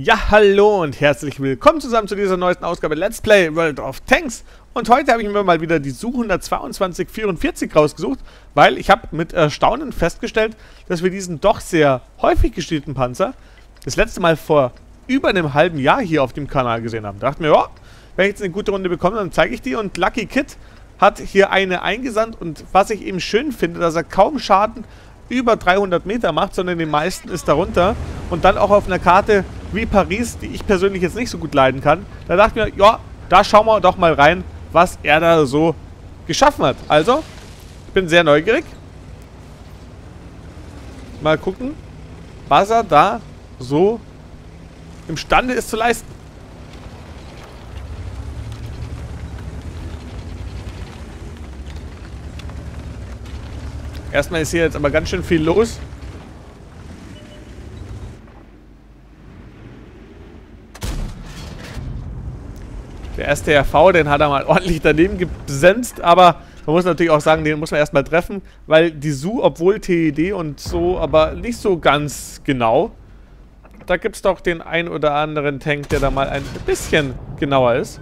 Ja, hallo und herzlich willkommen zusammen zu dieser neuesten Ausgabe Let's Play World of Tanks. Und heute habe ich mir mal wieder die Su 12244 rausgesucht, weil ich habe mit Erstaunen festgestellt, dass wir diesen doch sehr häufig gestielten Panzer das letzte Mal vor über einem halben Jahr hier auf dem Kanal gesehen haben. Da dachte mir, ja, wenn ich jetzt eine gute Runde bekomme, dann zeige ich die. Und Lucky Kid hat hier eine eingesandt und was ich eben schön finde, dass er kaum Schaden über 300 Meter macht, sondern den meisten ist darunter. Und dann auch auf einer Karte wie Paris, die ich persönlich jetzt nicht so gut leiden kann. Da dachte ich mir, ja, da schauen wir doch mal rein, was er da so geschaffen hat. Also, ich bin sehr neugierig. Mal gucken, was er da so imstande ist zu leisten. Erstmal ist hier jetzt aber ganz schön viel los. Der erste RV, den hat er mal ordentlich daneben gesenzt, aber man muss natürlich auch sagen, den muss man erstmal treffen, weil die Su, obwohl TED und so, aber nicht so ganz genau. Da gibt es doch den ein oder anderen Tank, der da mal ein bisschen genauer ist.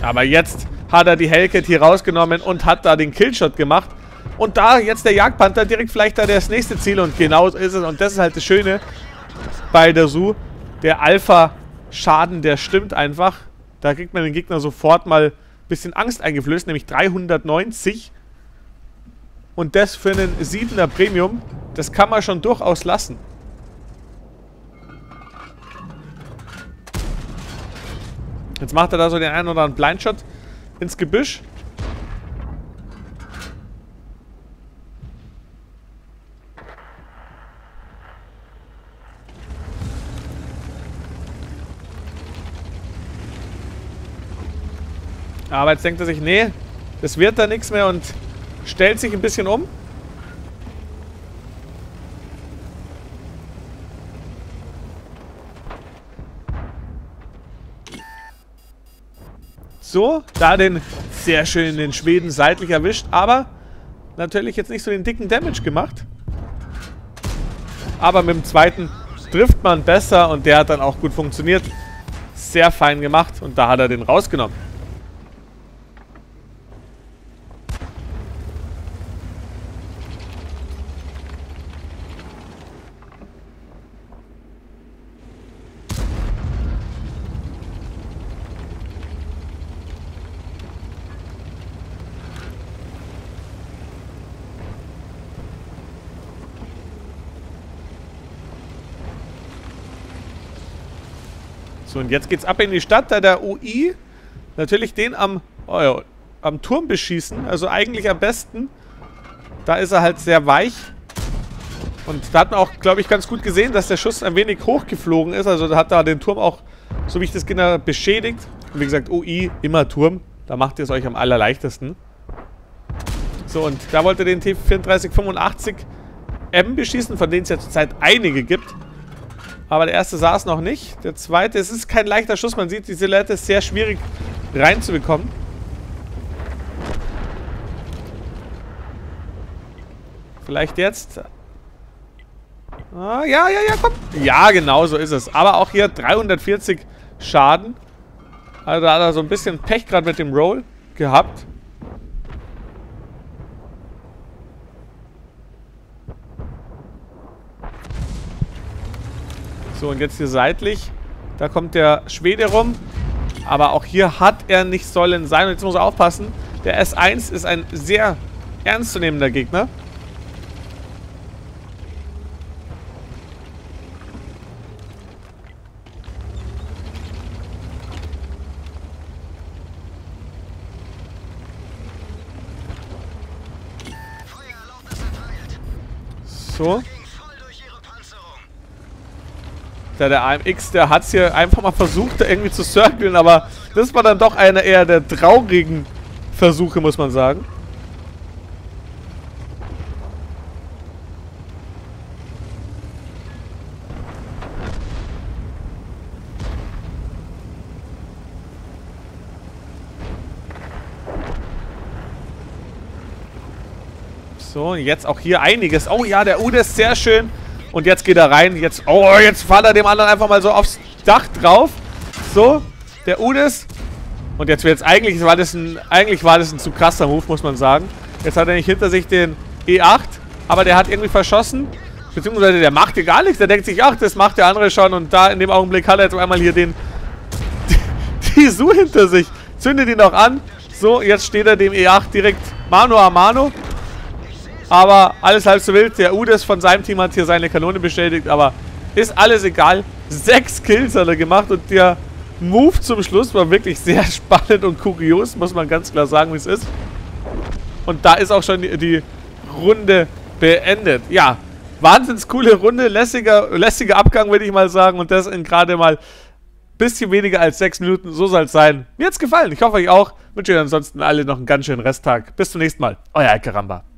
Aber jetzt hat er die Hellcat hier rausgenommen und hat da den Killshot gemacht. Und da jetzt der Jagdpanther direkt vielleicht da das nächste Ziel und genau ist es. Und das ist halt das Schöne bei der Su. Der Alpha-Schaden, der stimmt einfach. Da kriegt man den Gegner sofort mal ein bisschen Angst eingeflößt, nämlich 390. Und das für einen 7er Premium, das kann man schon durchaus lassen. Jetzt macht er da so den einen oder anderen Blindshot ins Gebüsch. Aber jetzt denkt er sich, nee, das wird da nichts mehr und stellt sich ein bisschen um. So, da den sehr schön den Schweden seitlich erwischt, aber natürlich jetzt nicht so den dicken Damage gemacht. Aber mit dem zweiten trifft man besser und der hat dann auch gut funktioniert. Sehr fein gemacht und da hat er den rausgenommen. So, und jetzt geht's ab in die Stadt, da der UI natürlich den am, oh ja, am Turm beschießen. Also eigentlich am besten. Da ist er halt sehr weich. Und da hat man auch, glaube ich, ganz gut gesehen, dass der Schuss ein wenig hochgeflogen ist. Also da hat er den Turm auch, so wie ich das genau beschädigt. Und wie gesagt, UI, immer Turm. Da macht ihr es euch am allerleichtesten. So, und da wollte den T-3485 M beschießen, von denen es ja zurzeit einige gibt. Aber der erste saß noch nicht. Der zweite, es ist kein leichter Schuss. Man sieht, die Silhouette ist sehr schwierig reinzubekommen. Vielleicht jetzt. Ah, ja, ja, ja, komm. Ja, genau so ist es. Aber auch hier 340 Schaden. Also da hat er so ein bisschen Pech gerade mit dem Roll gehabt. So, und jetzt hier seitlich. Da kommt der Schwede rum. Aber auch hier hat er nicht sollen sein. Und jetzt muss er aufpassen. Der S1 ist ein sehr ernstzunehmender Gegner. So. Der, der AMX, der hat es hier einfach mal versucht, irgendwie zu circlen, aber das war dann doch einer eher der traurigen Versuche, muss man sagen. So, jetzt auch hier einiges. Oh ja, der Ude ist sehr schön. Und jetzt geht er rein. Jetzt, oh, jetzt fährt er dem anderen einfach mal so aufs Dach drauf. So, der Udes. Und jetzt wird es, eigentlich war das ein, eigentlich war das ein zu krasser Move, muss man sagen. Jetzt hat er nicht hinter sich den E8, aber der hat irgendwie verschossen. Beziehungsweise der macht hier gar nichts. Der denkt sich, ach, das macht der andere schon. Und da in dem Augenblick hat er jetzt einmal hier den, die Su hinter sich. Zündet ihn auch an. So, jetzt steht er dem E8 direkt Mano a Mano. Aber alles halb so wild. Der Udes von seinem Team hat hier seine Kanone bestätigt. Aber ist alles egal. Sechs Kills hat er gemacht. Und der Move zum Schluss war wirklich sehr spannend und kurios. Muss man ganz klar sagen, wie es ist. Und da ist auch schon die, die Runde beendet. Ja, wahnsinns coole Runde. Lässiger, lässiger Abgang, würde ich mal sagen. Und das in gerade mal bisschen weniger als sechs Minuten. So soll es sein. Mir hat's gefallen. Ich hoffe euch auch. Wünsche euch ansonsten alle noch einen ganz schönen Resttag. Bis zum nächsten Mal. Euer Alkaramba.